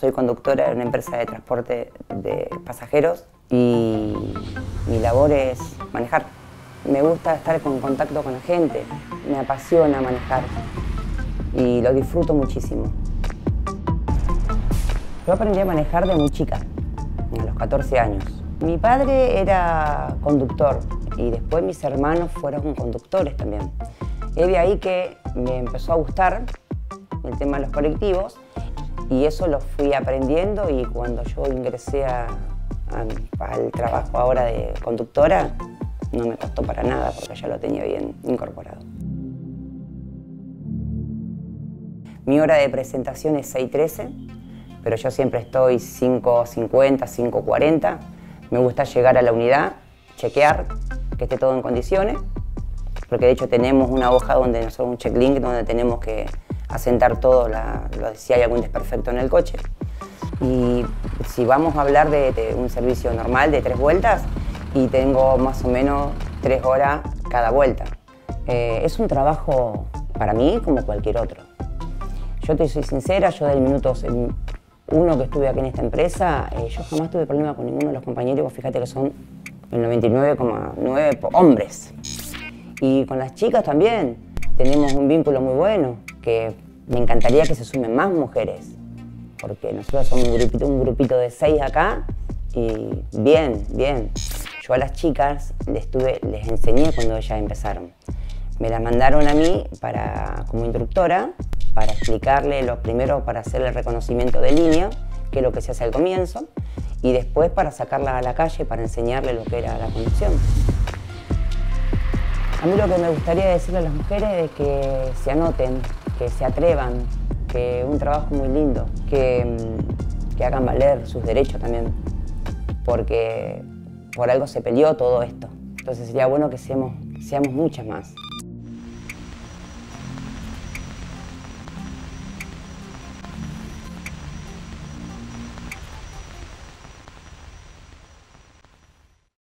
Soy conductora de una empresa de transporte de pasajeros y mi labor es manejar. Me gusta estar en contacto con la gente, me apasiona manejar y lo disfruto muchísimo. Yo aprendí a manejar de muy chica, a los 14 años. Mi padre era conductor y después mis hermanos fueron conductores también. Es de ahí que me empezó a gustar el tema de los colectivos y eso lo fui aprendiendo y cuando yo ingresé al trabajo ahora de conductora, no me costó para nada porque ya lo tenía bien incorporado. Mi hora de presentación es 6.13, pero yo siempre estoy 5.50, 5.40. Me gusta llegar a la unidad, chequear que esté todo en condiciones, porque de hecho tenemos una hoja donde nosotros un checklink donde tenemos que asentar todo, la, si hay algún desperfecto en el coche. Y si vamos a hablar de, un servicio normal de tres vueltas, y tengo más o menos tres horas cada vuelta. Eh, es un trabajo para mí como cualquier otro. Yo te soy sincera, yo del minuto uno que estuve aquí en esta empresa, eh, yo jamás tuve problema con ninguno de los compañeros, fíjate que son el 99,9 hombres. Y con las chicas también tenemos un vínculo muy bueno que me encantaría que se sumen más mujeres, porque nosotros somos un grupito, un grupito de seis acá y bien, bien. Yo a las chicas les, tuve, les enseñé cuando ellas empezaron. Me las mandaron a mí para, como instructora para explicarle lo primero para hacer el reconocimiento de línea, que es lo que se hace al comienzo, y después para sacarla a la calle para enseñarle lo que era la conducción. A mí lo que me gustaría decirle a las mujeres es que se anoten, que se atrevan, que un trabajo muy lindo, que, que hagan valer sus derechos también, porque por algo se peleó todo esto. Entonces sería bueno que seamos, seamos muchas más.